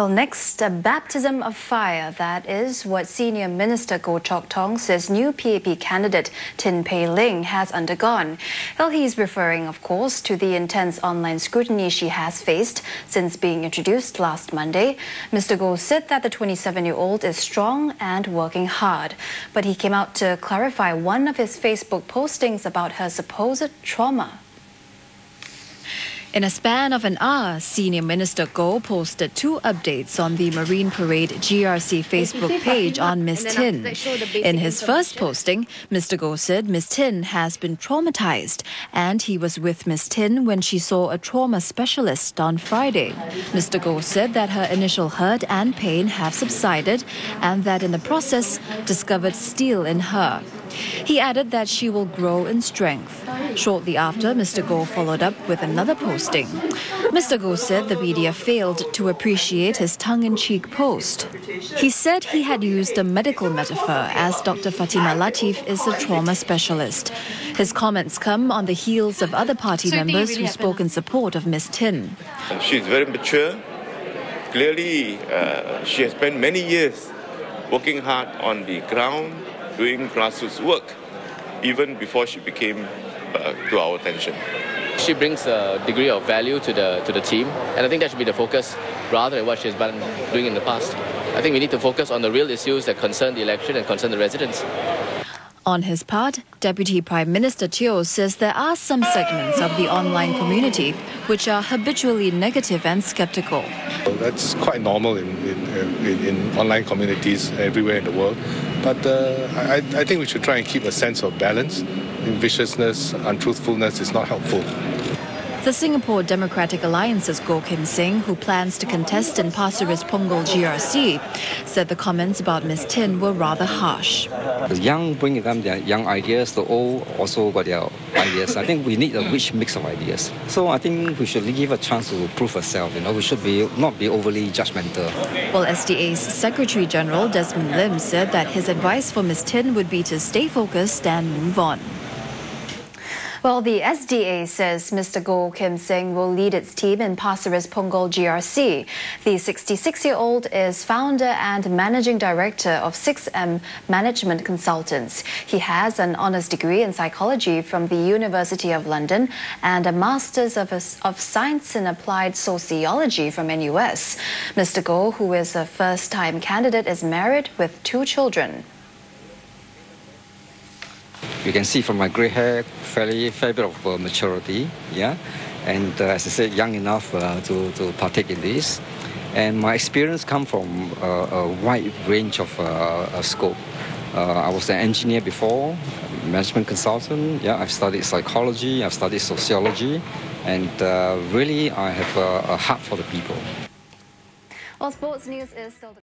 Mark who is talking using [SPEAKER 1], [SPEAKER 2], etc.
[SPEAKER 1] Well, next, a baptism of fire. That is what Senior Minister Goh Chok Tong says new PAP candidate Tin Pei Ling has undergone. Well, he's referring, of course, to the intense online scrutiny she has faced since being introduced last Monday. Mr. Goh said that the 27-year-old is strong and working hard. But he came out to clarify one of his Facebook postings about her supposed trauma. In a span of an hour, Senior Minister Goh posted two updates on the Marine Parade GRC Facebook page on Miss Tin. In his first posting, Mr. Goh said Miss Tin has been traumatized and he was with Miss Tin when she saw a trauma specialist on Friday. Mr. Goh said that her initial hurt and pain have subsided and that in the process discovered steel in her. He added that she will grow in strength. Shortly after, Mr. Goh followed up with another posting. Mr. Goh said the media failed to appreciate his tongue-in-cheek post. He said he had used a medical metaphor as Dr. Fatimah Lateef is a trauma specialist. His comments come on the heels of other party members who spoke in support of Ms. Tin.
[SPEAKER 2] She's very mature. Clearly, uh, she has spent many years working hard on the ground doing grassroots work even before she became uh, to our attention.
[SPEAKER 3] She brings a degree of value to the to the team, and I think that should be the focus rather than what she's been doing in the past. I think we need to focus on the real issues that concern the election and concern the residents.
[SPEAKER 1] On his part, Deputy Prime Minister Teo says there are some segments of the online community which are habitually negative and skeptical.
[SPEAKER 4] That's quite normal in, in, in, in online communities everywhere in the world. But uh, I, I think we should try and keep a sense of balance. Viciousness, untruthfulness is not helpful.
[SPEAKER 1] The Singapore Democratic Alliance's Goh Kim Seng, who plans to contest in Pasir Ris Punggol GRC, said the comments about Ms. Tin were rather harsh.
[SPEAKER 5] The young bringing them their young ideas, the old also got their ideas. I think we need a rich mix of ideas. So I think we should give a chance to prove ourselves. You know, we should be not be overly judgmental.
[SPEAKER 1] Well, SDA's Secretary General Desmond Lim said that his advice for Ms. Tin would be to stay focused and move on. Well, the SDA says Mr. Goh Kim Seng will lead its team in Pasir Ris Punggol GRC. The 66-year-old is founder and managing director of 6M Management Consultants. He has an honours degree in psychology from the University of London and a master's of, of science in applied sociology from NUS. Mr. Goh, who is a first-time candidate, is married with two children.
[SPEAKER 5] You can see from my grey hair, fairly fair bit of uh, maturity, yeah, and uh, as I said, young enough uh, to to partake in this. And my experience come from uh, a wide range of uh, scope. Uh, I was an engineer before, management consultant. Yeah, I've studied psychology, I've studied sociology, and really I have a, a heart for the people.
[SPEAKER 1] Well, sports news is still.